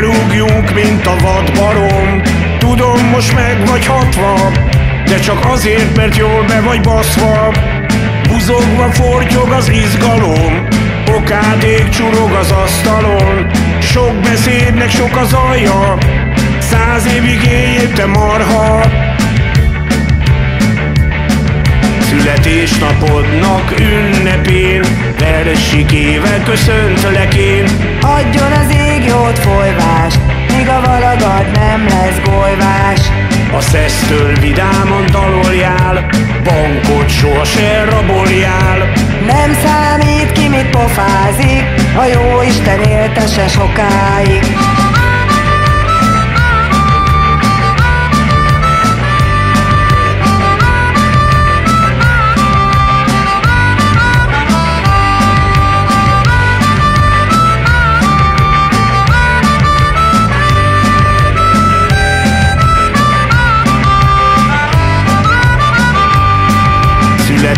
Elrúgjunk, mint a vadbarom. Tudom, most meg vagy hatva De csak azért, mert jól be vagy baszva. Buzogva fortyog az izgalom Okádék csurog az asztalon. Sok beszédnek sok az alja Száz évig éljél te marha. Születésnapodnak ünnepén Versikével köszöntlek én. Adjon az ég jót folyvást Míg a valagad nem lesz golyvás. A szesztől vidáman daloljál Bankot soha se raboljál. Nem számít ki mit pofázik A jó Isten éltese sokáig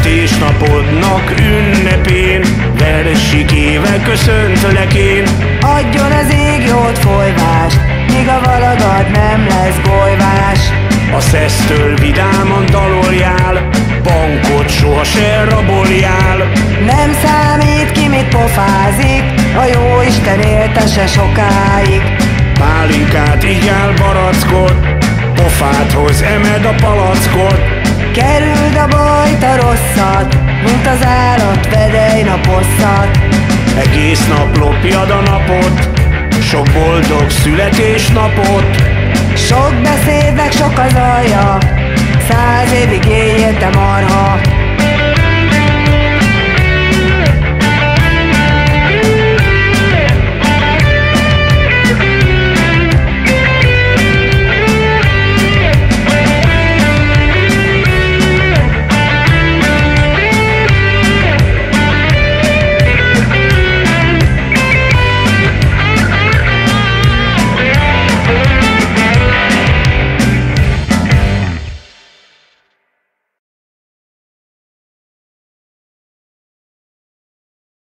Születésnapodnak ünnepén. Versikével köszöntlek én. Adjon az ég jót folyvást Míg a valagad nem lesz golyvás A szesztől vidáman daloljál Bankot soha se raboljál. Nem számít ki mit pofázik A jó Isten éltese sokáig. Pálinkát igyál barackot Pofádhoz emed a palackot Kerüld a bajt, a rosszat Mint az állat, vedelj naposszat. Egész nap lopjad a napot Sok boldog születésnapot. Sok beszédnek sok az alja Száz évig éljél te marha